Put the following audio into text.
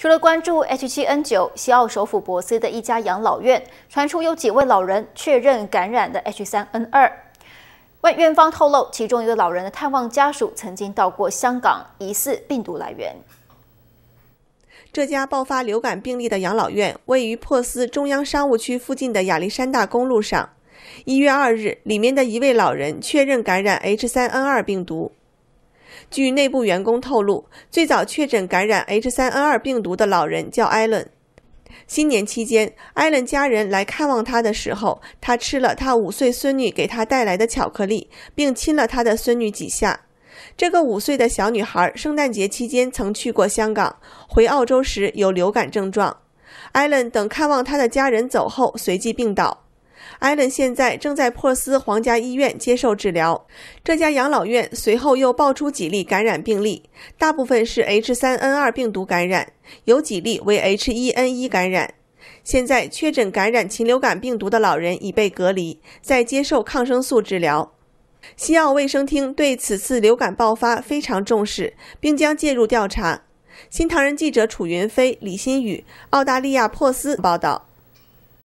除了关注 H7N9，西澳首府博斯的一家养老院传出有几位老人确认感染的 H3N2。外院方透露，其中一个老人的探望家属曾经到过香港，疑似病毒来源。这家爆发流感病例的养老院位于珀斯中央商务区附近的亚历山大公路上。一月二日，里面的一位老人确认感染 H3N2 病毒。据内部员工透露，最早确诊感染 H3N2 病毒的老人叫艾伦。新年期间，艾伦家人来看望他的时候，他吃了他五岁孙女给他带来的巧克力，并亲了他的孙女几下。这个五岁的小女孩圣诞节期间曾去过香港，回澳洲时有流感症状。艾伦等看望他的家人走后，随即病倒。艾伦现在正在珀斯皇家医院接受治疗。这家养老院随后又爆出几例感染病例，大部分是 H3N2 病毒感染，有几例为 H1N1 感染。现在确诊感染禽流感病毒的老人已被隔离，在接受抗生素治疗。西澳卫生厅对此次流感爆发非常重视，并将介入调查。新唐人记者楚云飞、李新宇，澳大利亚珀斯报道。